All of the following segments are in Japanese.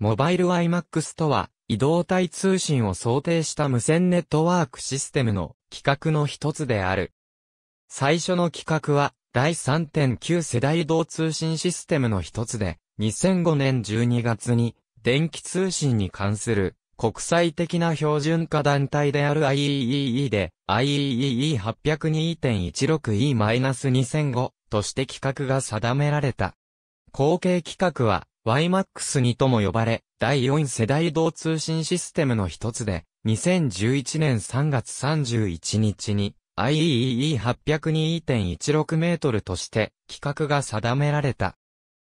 モバイル IMAX とは、移動体通信を想定した無線ネットワークシステムの規格の一つである。最初の規格は、第3.9世代移動通信システムの一つで、2005年12月に、電気通信に関する国際的な標準化団体である IEEE で IEEE802.16E-2005 として規格が定められた。後継規格は YMAX2 とも呼ばれ、第4世代移動通信システムの一つで、2011年3月31日に IEEE802.16 メートルとして規格が定められた。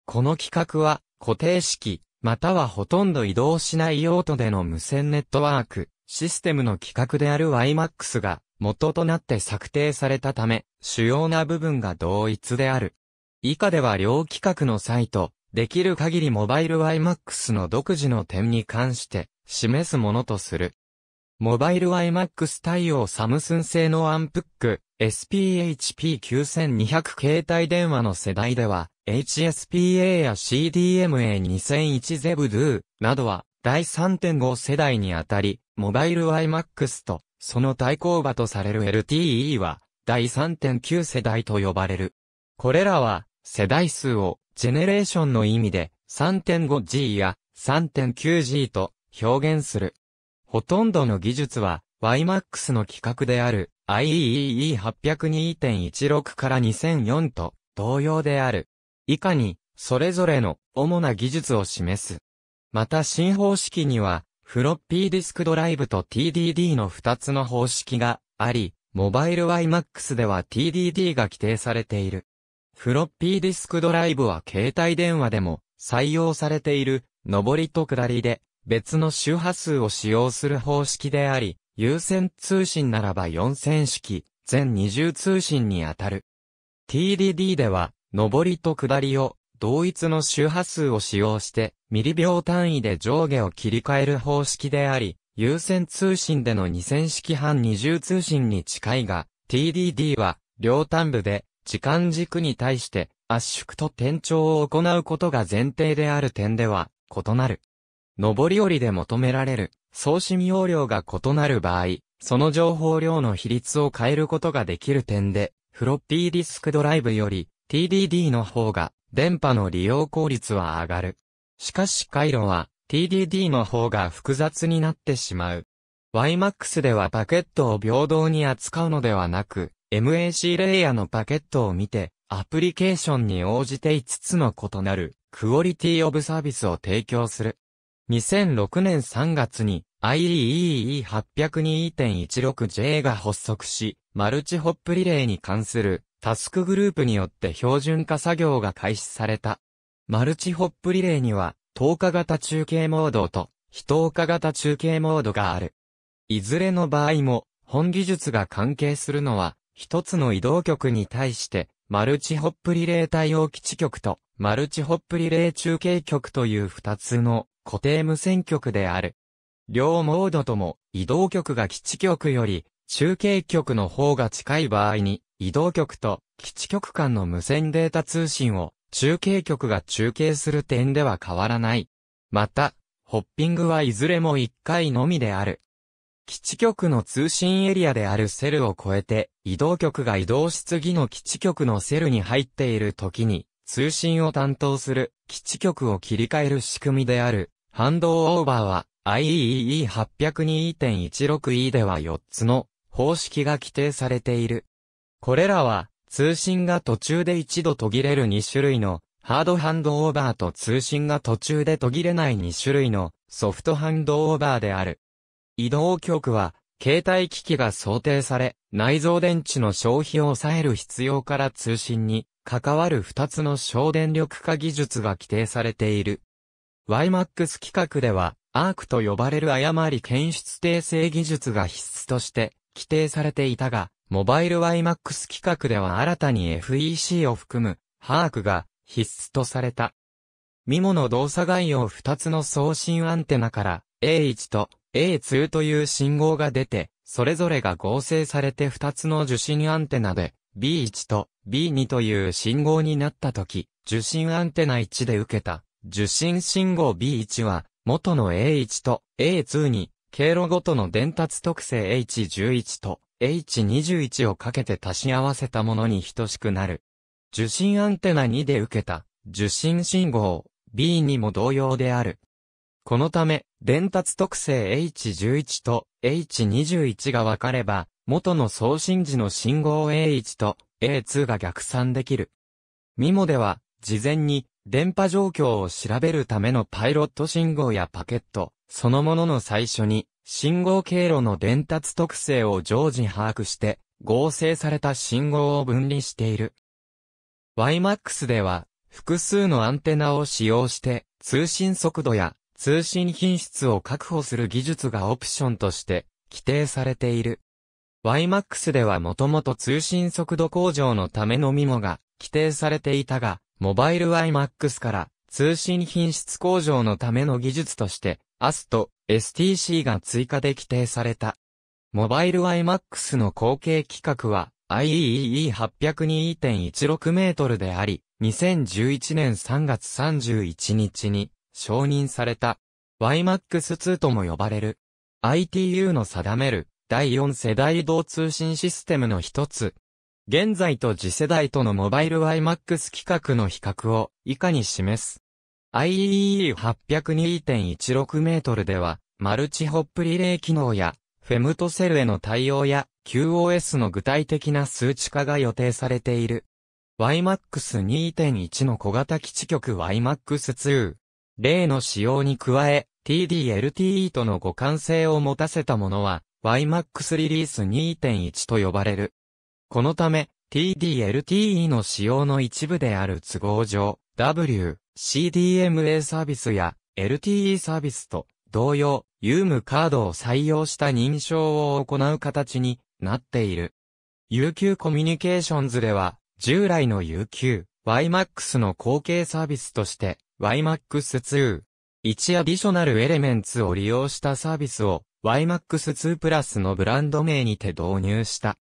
この規格は固定式、またはほとんど移動しない用途での無線ネットワーク、システムの規格である YMAX が元となって策定されたため、主要な部分が同一である。以下では両規格のサイト、できる限りモバイル YMAX の独自の点に関して示すものとする。モバイル iMAX 対応サムスン製のアンプック SPHP9200 携帯電話の世代では HSPA や CDMA2001 ゼブドゥなどは第3.5世代にあたり、モバイル iMAX とその対抗馬とされる LTE は第3.9世代と呼ばれる。これらは世代数をジェネレーションの意味で 3.5G や 3.9G と表現する。ほとんどの技術は YMAX の規格である IEEE802.16 から2004と同様である。以下にそれぞれの主な技術を示す。また新方式にはフロッピーディスクドライブと TDD の2つの方式があり、モバイル YMAX では TDD が規定されている。フロッピーディスクドライブは携帯電話でも採用されている上りと下りで別の周波数を使用する方式であり、有線通信ならば4000式、全二重通信にあたる。TDD では、上りと下りを同一の周波数を使用して、ミリ秒単位で上下を切り替える方式であり、有線通信での2000式半二重通信に近いが、TDD は両端部で時間軸に対して圧縮と転調を行うことが前提である点では異なる。上り下りで求められる送信容量が異なる場合、その情報量の比率を変えることができる点で、フロッピーディスクドライブより TDD の方が電波の利用効率は上がる。しかし回路は TDD の方が複雑になってしまう。YMAX ではパケットを平等に扱うのではなく、MAC レイヤーのパケットを見て、アプリケーションに応じて5つの異なるクオリティオブサービスを提供する。2006年3月に IEEE802.16J が発足し、マルチホップリレーに関するタスクグループによって標準化作業が開始された。マルチホップリレーには、透過型中継モードと非透過型中継モードがある。いずれの場合も、本技術が関係するのは、一つの移動局に対して、マルチホップリレー対応基地局と、マルチホップリレー中継局という二つの固定無線局である。両モードとも移動局が基地局より中継局の方が近い場合に移動局と基地局間の無線データ通信を中継局が中継する点では変わらない。また、ホッピングはいずれも1回のみである。基地局の通信エリアであるセルを超えて移動局が移動し次の基地局のセルに入っている時に通信を担当する基地局を切り替える仕組みである反動オーバーは IEEE802.16E では4つの方式が規定されている。これらは通信が途中で一度途切れる2種類のハードハンドオーバーと通信が途中で途切れない2種類のソフトハンドオーバーである。移動局は携帯機器が想定され内蔵電池の消費を抑える必要から通信に関わる2つの省電力化技術が規定されている。YMAX 規格では、ARC と呼ばれる誤り検出訂正技術が必須として規定されていたが、モバイル YMAX 規格では新たに FEC を含む HARC が必須とされた。ミモの動作概要2つの送信アンテナから A1 と A2 という信号が出て、それぞれが合成されて2つの受信アンテナで B1 と B2 という信号になったとき、受信アンテナ1で受けた受信信号 B1 は元の A1 と A2 に、経路ごとの伝達特性 H11 と H21 をかけて足し合わせたものに等しくなる。受信アンテナ2で受けた受信信号 B にも同様である。このため、伝達特性 H11 と H21 が分かれば、元の送信時の信号 A1 と A2 が逆算できる。ミモでは、事前に電波状況を調べるためのパイロット信号やパケット、そのものの最初に、信号経路の伝達特性を常時把握して、合成された信号を分離している。YMAX では、複数のアンテナを使用して、通信速度や通信品質を確保する技術がオプションとして規定されている。YMAX ではもともと通信速度向上のためのミモが規定されていたが、モバイル YMAX から通信品質向上のための技術として AS と STC が追加で規定された。モバイル YMAX の後継規格は IEEE802.16 メートルであり、2011年3月31日に承認された YMAX2 とも呼ばれる ITU の定める第4世代移動通信システムの一つ。現在と次世代とのモバイル YMAX 規格の比較を以下に示す。IEEE802.16 メートルでは、マルチホップリレー機能や、フェムトセルへの対応や、QoS の具体的な数値化が予定されている。YMAX2.1 の小型基地局 YMAX2。例の使用に加え、TD-LTE との互換性を持たせたものは、YMAX リリース2.1と呼ばれる。このため、TD-LTE の使用の一部である都合上、W、CDMA サービスや LTE サービスと同様、UM カードを採用した認証を行う形になっている。UQ コミュニケーションズでは、従来の UQ、YMAX の後継サービスとして、YMAX2、1アディショナルエレメンツを利用したサービスを YMAX2 プラスのブランド名にて導入した。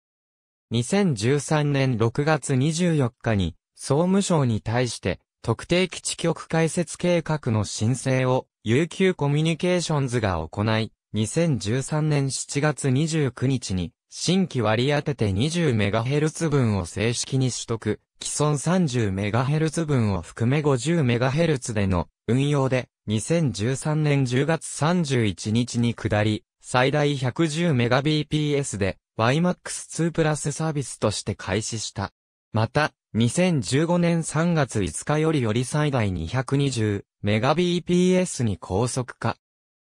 2013年6月24日に総務省に対して特定基地局開設計画の申請を UQ コミュニケーションズが行い、2013年7月29日に新規割り当てて 20MHz 分を正式に取得。既存 30MHz 分を含め 50MHz での運用で、2013年10月31日に下り、最大 110Mbps で YMAX2 プラスサービスとして開始した。また、2015年3月5日よりより最大 220Mbps に高速化。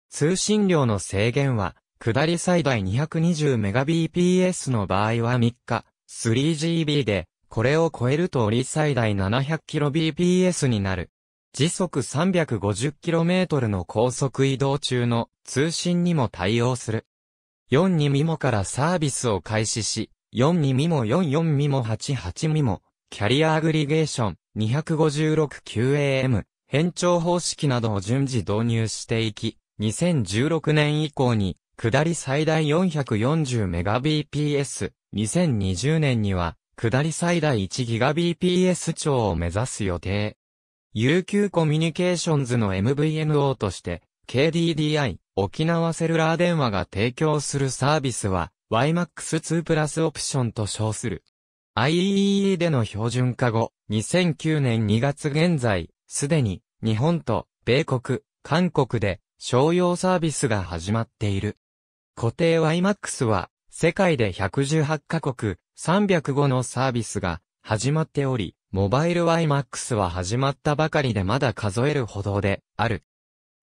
通信量の制限は、下り最大 220Mbps の場合は3日、3GB で、これを超えると折最大 700kbps になる。時速 350km の高速移動中の通信にも対応する。4にミモからサービスを開始し、4にミモ44ミモ88ミモ、キャリアアグリゲーション 256QAM、変調方式などを順次導入していき、2016年以降に、下り最大 440Mbps、2020年には、下り最大 1GBps 超を目指す予定。UQ コミュニケーションズの MVNO として、KDDI 沖縄セルラー電話が提供するサービスは YMAX2 プラスオプションと称する。IEEE での標準化後、2009年2月現在、すでに日本と米国、韓国で商用サービスが始まっている。固定 YMAX は世界で118カ国、305のサービスが始まっており、モバイル YMAX は始まったばかりでまだ数えるほどである。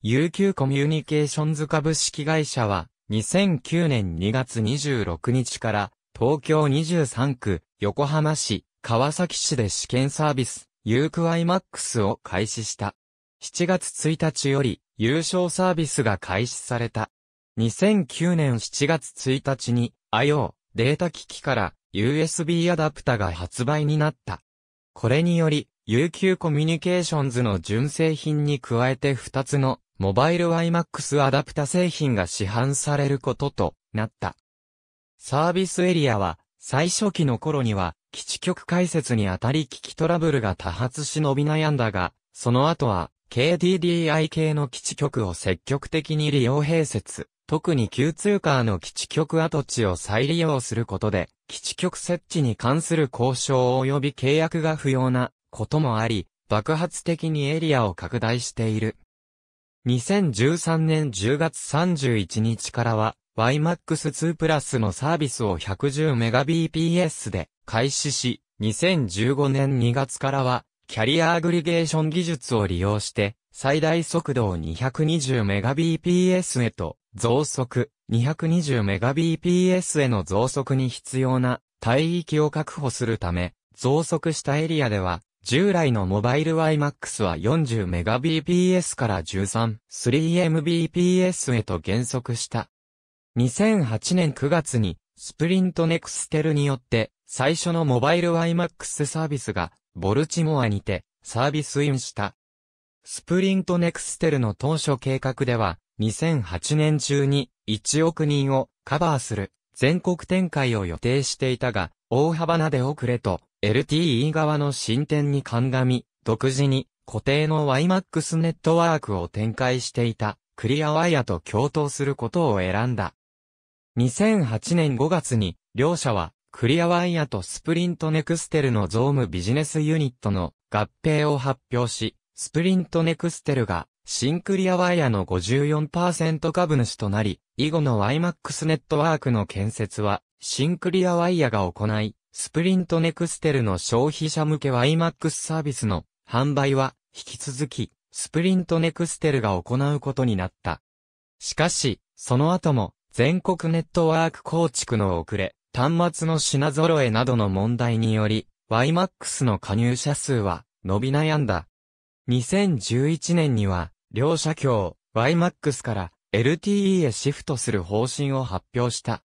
UQ コミュニケーションズ株式会社は2009年2月26日から東京23区、横浜市、川崎市で試験サービス UQIMAX を開始した。7月1日より優勝サービスが開始された。2009年7月1日に IO データ機器から USB アダプタが発売になった。これにより、UQ コミュニケーションズの純正品に加えて2つのモバイル YMAX アダプタ製品が市販されることとなった。サービスエリアは最初期の頃には基地局開設にあたり機器トラブルが多発し伸び悩んだが、その後は KDDI 系の基地局を積極的に利用併設、特に Q 通貨の基地局跡地を再利用することで、基地局設置に関する交渉及び契約が不要なこともあり、爆発的にエリアを拡大している。2013年10月31日からは、YMAX2 プラスのサービスを 110Mbps で開始し、2015年2月からは、キャリアアグリゲーション技術を利用して、最大速度を 220Mbps へと増速、220Mbps への増速に必要な帯域を確保するため、増速したエリアでは、従来のモバイル YMAX は 40Mbps から13、3Mbps へと減速した。2008年9月に、スプリントネクステルによって、最初のモバイル YMAX サービスがボルチモアにてサービスインした。スプリントネクステルの当初計画では、2008年中に1億人をカバーする全国展開を予定していたが、大幅な出遅れと LTE 側の進展に鑑み、独自に固定の YMAX ネットワークを展開していたクリアワイヤと共同することを選んだ。2008年5月に両社はクリアワイヤとスプリントネクステルの XOHM business unit の合併を発表し、スプリントネクステルが新クリアワイヤの54%株主となり、以後の YMAX ネットワークの建設は、新クリアワイヤが行い、スプリントネクステルの消費者向け YMAX サービスの販売は、引き続き、スプリントネクステルが行うことになった。しかし、その後も、全国ネットワーク構築の遅れ、端末の品揃えなどの問題により、YMAX の加入者数は伸び悩んだ。2011年には、両社協、YMAX から LTE へシフトする方針を発表した。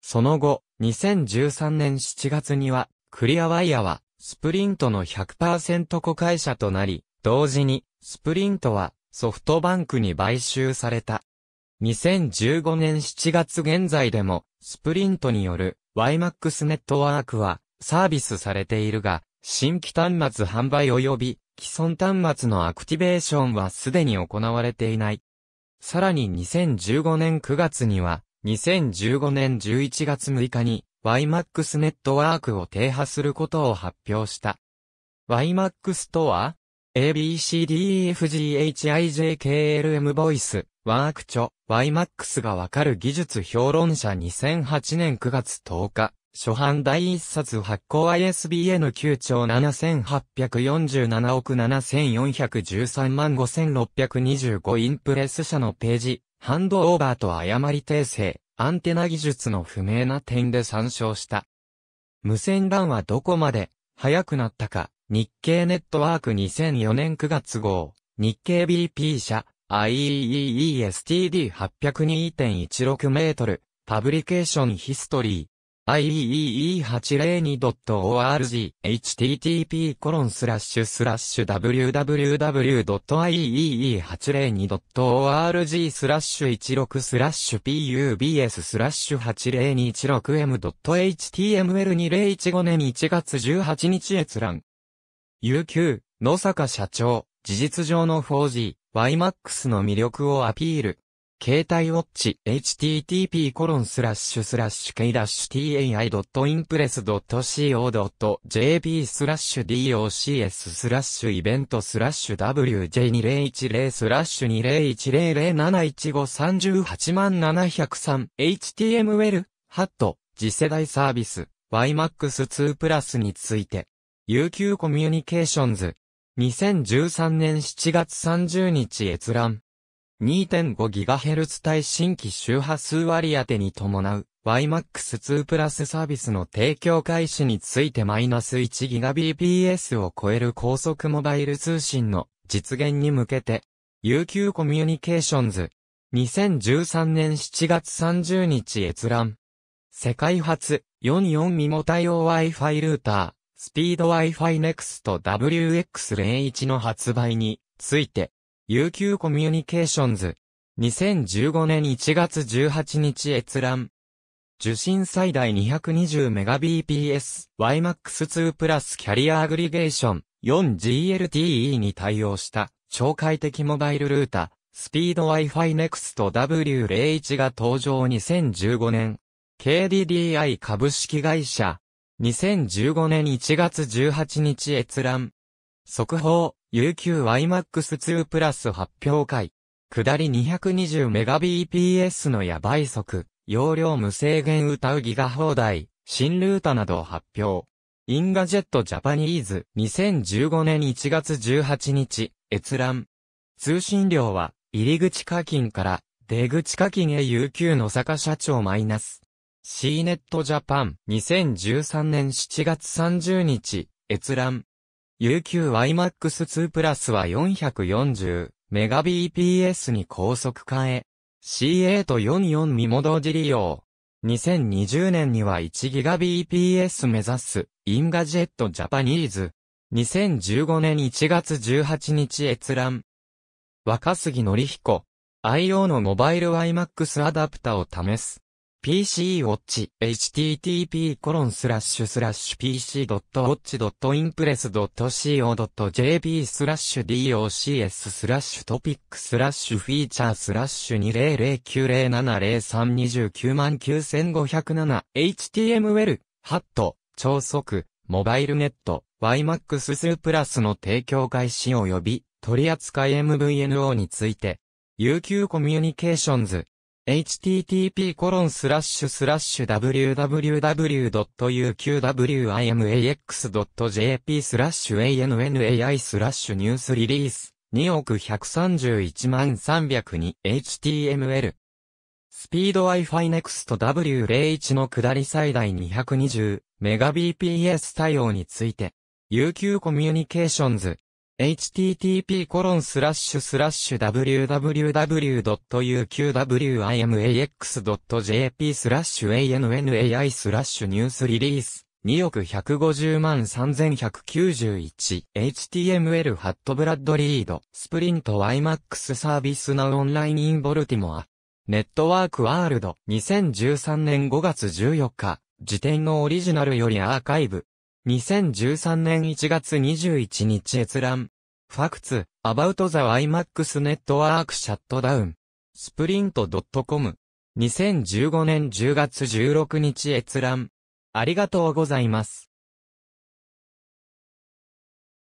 その後、2013年7月には、クリアワイヤは、スプリントの100%子会社となり、同時に、スプリントは、ソフトバンクに買収された。2015年7月現在でも、スプリントによる YMAX ネットワークはサービスされているが、新規端末販売及び既存端末のアクティベーションはすでに行われていない。さらに2015年9月には、2015年11月6日に YMAX ネットワークを停波することを発表した。YMAX とは ABCDEFGHIJKLM ボイス、ワークチョ、YMAX がわかる技術評論者2008年9月10日、初版第一冊発行 ISBN9 兆7847億7413万5625インプレス社のページ、ハンドオーバーと誤り訂正、アンテナ技術の不明な点で参照した。無線 LAN はどこまで速くなったか、日経ネットワーク2004年9月号、日経 BP 社、IEEE-STD802.16 メートル、パブリケーションヒストリー、IEEE802.org、http://www.ieee802.org スラッシュ16スラッシュ pubs スラッシュ 80216m.html2015 年1月18日閲覧。UQ、野坂社長、事実上の 4G、YMAX の魅力をアピール。携帯ウォッチ、http コロンスラッシュスラッシュ k-tai.impress.co.jp スラッシュ docs スラッシュイベントスラッシュ wj2010 スラッシュ20100715 38703 html ハット次世代サービス WiMAX2 プラスについて UQ コミュニケーションズ2013年7月30日閲覧。2.5GHz 帯新規周波数割当てに伴う YMAX2 プラスサービスの提供開始についてマイナス 1GBps を超える高速モバイル通信の実現に向けて UQ コミュニケーションズ2013年7月30日閲覧。世界初44ミモ対応 Wi-Fi ルーター。スピード Wi-Fi Next WX01 の発売について、UQ コミュニケーションズ、2015年1月18日閲覧。受信最大 220Mbps YMAX2 プラスキャリアアグリゲーション 4GLTE に対応した超快適モバイルルータ、スピード Wi-Fi Next W01 が登場2015年。KDDI 株式会社。2015年1月18日閲覧。速報、 UQ WiMAX2 プラス発表会。下り 220Mbps のヤバい速、容量無制限謳うギガ放題、新ルータなどを発表。 Engadget Japanese 2015年1月18日、閲覧。通信料は、入り口課金から出口課金へ UQ の坂社長マイナス。C ネットジャパン2013年7月30日、閲覧。UQYMAX2 プラスは 440Mbps に高速化へ。C844 未戻り利用。2020年には 1GBps 目指す、インガジェットジャパニーズ。2015年1月18日閲覧。若杉則彦。IO のモバイル YMAX アダプタを試す。PC-watch http://pc.watch.impress.co.jp スラッシュ docs スラッシュトピックスラッシュフィーチャースラッシュ2009073299507 html ハット超速モバイルネット YMAX 2プラスの提供開始及び取扱い MVNO について UQ コミュニケーションズ http://www.uqwimax.jp スラッシュ ANNAI スラッシュニュースリリース。2億131万302 html スピード Wi-Fi Next W01 の下り最大 220Mbps 対応について。UQ コミュニケーションズ。Http コロンスラッシュスラッシュ www.uqwimax.jp スラッシュ annai スラッシュニュースリリース。2億150万3191 HTML ハットブラッドリード。スプリント YMAX サービスナウオンラインインボルティモア。ネットワークワールド。2013年5月14日。時点のオリジナルよりアーカイブ。2013年1月21日閲覧。ファクツ、アバウトザ IMAX ネットワークシャットダウン。スプリント .com。2015年10月16日閲覧。ありがとうございます。